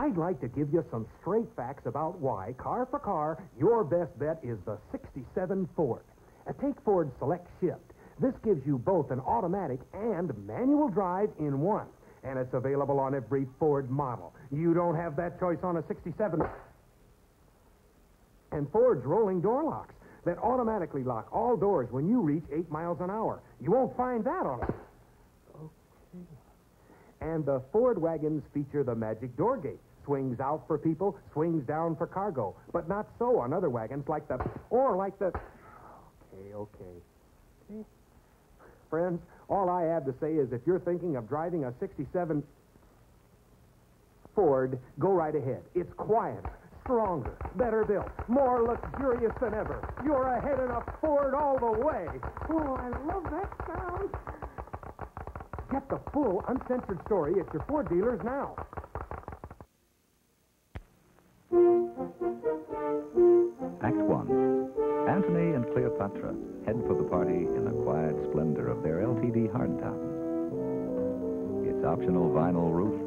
I'd like to give you some straight facts about why, car for car, your best bet is the 67 Ford. Uh, take Ford Select Shift. This gives you both an automatic and manual drive in one. And it's available on every Ford model. You don't have that choice on a 67. And Ford's rolling door locks that automatically lock all doors when you reach 8 miles an hour. You won't find that on a... Okay. And the Ford wagons feature the magic door gate. Swings out for people, swings down for cargo. But not so on other wagons like the... Or like the... Okay, okay. Okay. Friends, all I have to say is if you're thinking of driving a 67 Ford, go right ahead. It's quieter, stronger, better built, more luxurious than ever. You're ahead in a Ford all the way. Oh, I love that sound. Get the full, uncensored story at your Ford dealers now. Cleopatra head for the party in the quiet splendor of their LTD hardtop. Its optional vinyl roof,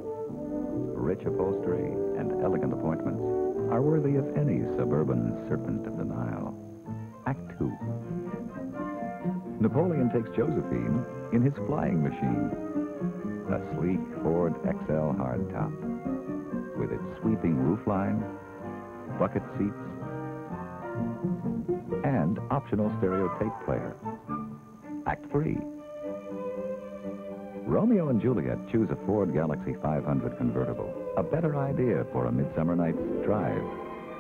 rich upholstery, and elegant appointments are worthy of any suburban serpent of the Nile. Act 2. Napoleon takes Josephine in his flying machine, a sleek Ford XL hardtop with its sweeping roofline, bucket seats, and optional stereo tape player. Act 3. Romeo and Juliet choose a Ford Galaxie 500 convertible, a better idea for a midsummer night's drive.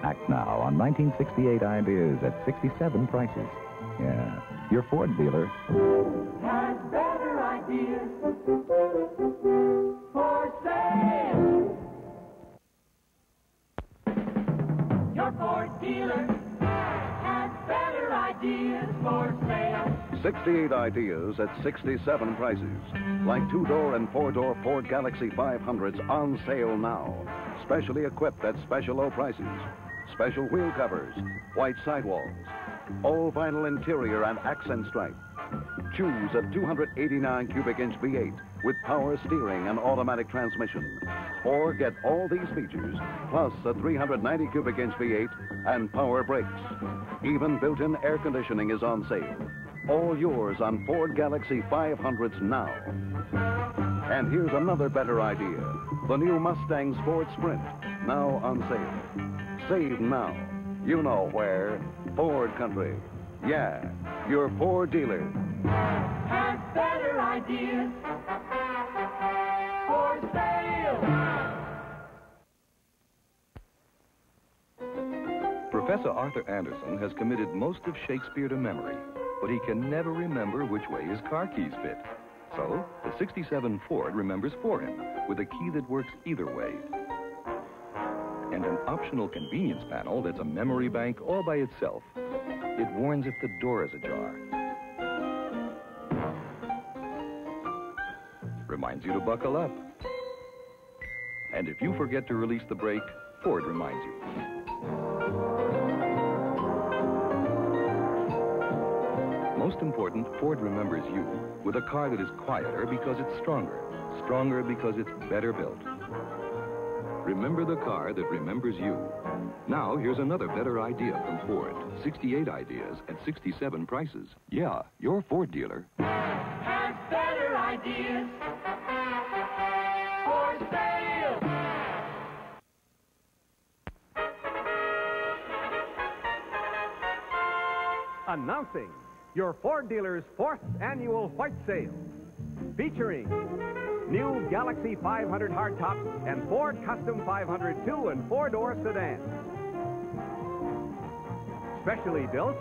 Act now on 1968 ideas at 67 prices. Yeah, your Ford dealer. has better ideas for sale. Your Ford dealer ideas for sale. 68 ideas at 67 prices. Like two-door and four-door Ford Galaxie 500s on sale now. Specially equipped at special low prices. Special wheel covers, white sidewalls, all vinyl interior and accent stripe. Choose a 289 cubic inch V8 with power steering and automatic transmission. Or get all these features plus a 390 cubic inch V8 and power brakes. Even built-in air conditioning is on sale. All yours on Ford Galaxie 500s now. And here's another better idea. The new Mustang Sport Sprint, now on sale. Save now. You know where. Ford Country. Yeah, your Ford dealer. Has better ideas for sale. Professor Arthur Anderson has committed most of Shakespeare to memory, but he can never remember which way his car keys fit. So, the 67 Ford remembers for him with a key that works either way. And an optional convenience panel that's a memory bank all by itself. It warns if the door is ajar. Reminds you to buckle up. And if you forget to release the brake, Ford reminds you. Most important, Ford remembers you with a car that is quieter because it's stronger, stronger because it's better built. Remember the car that remembers you. Now, here's another better idea from Ford. 68 ideas at 67 prices. Yeah, your Ford dealer. Has better ideas for sale. Announcing your Ford dealer's fourth annual white sale. Featuring new Galaxie 500 hardtops and Ford Custom 500 two and four door sedans. Specially built,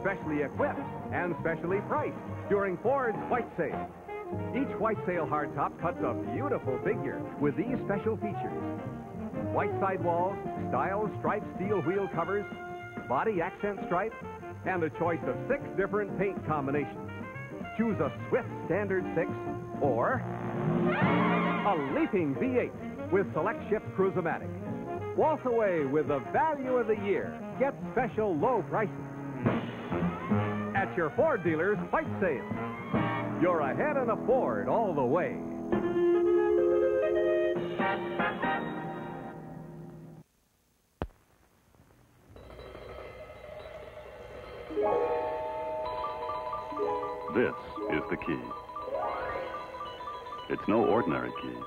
specially equipped, and specially priced during Ford's white sale. Each white sale hardtop cuts a beautiful figure with these special features. White sidewalls, style striped steel wheel covers, body accent stripe, and a choice of six different paint combinations choose a swift standard six or a leaping V8 with Select Shift Cruise-O-Matic. Waltz away with the value of the year. Get special low prices. At your Ford dealer's fight sale. You're ahead in a Ford all the way. Thank you. This is the key. It's no ordinary key.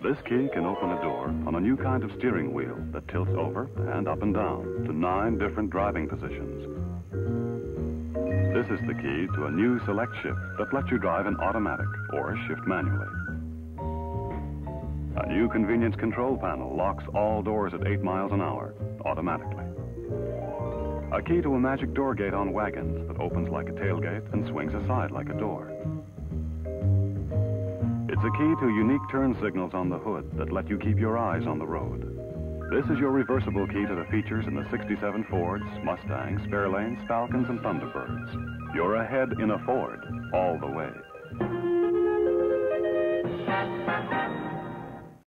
This key can open a door on a new kind of steering wheel that tilts over and up and down to nine different driving positions. This is the key to a new select shift that lets you drive in automatic or shift manually. A new convenience control panel locks all doors at 8 miles an hour automatically. A key to a magic door gate on wagons that opens like a tailgate and swings aside like a door. It's a key to unique turn signals on the hood that let you keep your eyes on the road. This is your reversible key to the features in the 67 Fords, Mustangs, Fairlanes, Falcons, and Thunderbirds. You're ahead in a Ford all the way.